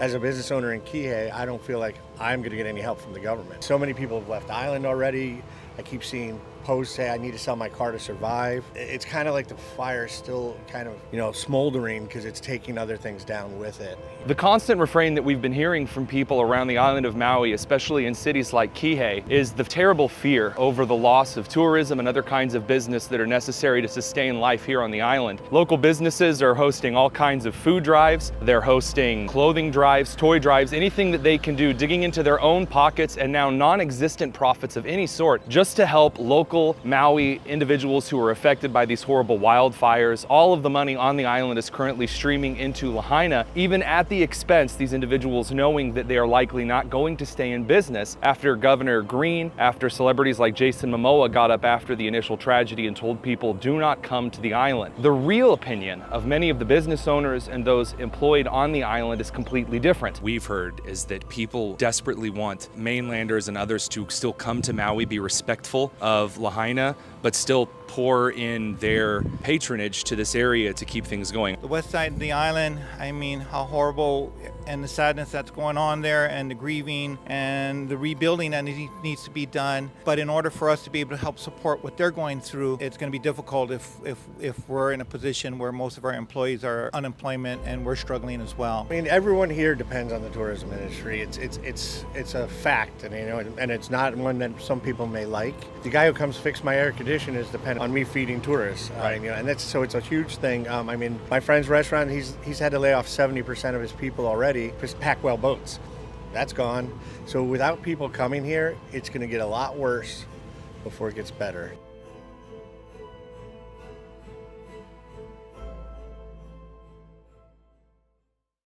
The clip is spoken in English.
As a business owner in Kihei, I don't feel like I'm going to get any help from the government. So many people have left island already. I keep seeing posts say I need to sell my car to survive. It's kind of like the fire still kind of, you know, smoldering because it's taking other things down with it. The constant refrain that we've been hearing from people around the island of Maui, especially in cities like Kihei, is the terrible fear over the loss of tourism and other kinds of business that are necessary to sustain life here on the island. Local businesses are hosting all kinds of food drives, they're hosting clothing drives, toy drives, anything that they can do, digging into their own pockets and now non-existent profits of any sort just to help local Maui individuals who are affected by these horrible wildfires. All of the money on the island is currently streaming into Lahaina, even at the expense, these individuals knowing that they are likely not going to stay in business after Governor Green, after celebrities like Jason Momoa got up after the initial tragedy and told people do not come to the island. The real opinion of many of the business owners and those employed on the island is completely different. We've heard is that people desperately want mainlanders and others to still come to Maui, be respectful of Lahaina, but still pour in their patronage to this area to keep things going. The west side of the island, I mean, how horrible and the sadness that's going on there and the grieving and the rebuilding that needs to be done. But in order for us to be able to help support what they're going through, it's going to be difficult if, if, if we're in a position where most of our employees are unemployment and we're struggling as well. I mean, everyone here depends on the tourism industry. It's, it's, it's, it's a fact, and, you know, and it's not one that some people may like. The guy who comes fix my air conditioner is dependent on me feeding tourists. Right. Uh, you know, and that's so it's a huge thing. Um, I mean, my friend's restaurant, he's he's had to lay off 70% of his people already because PacWhale boats, that's gone. So without people coming here, it's going to get a lot worse before it gets better.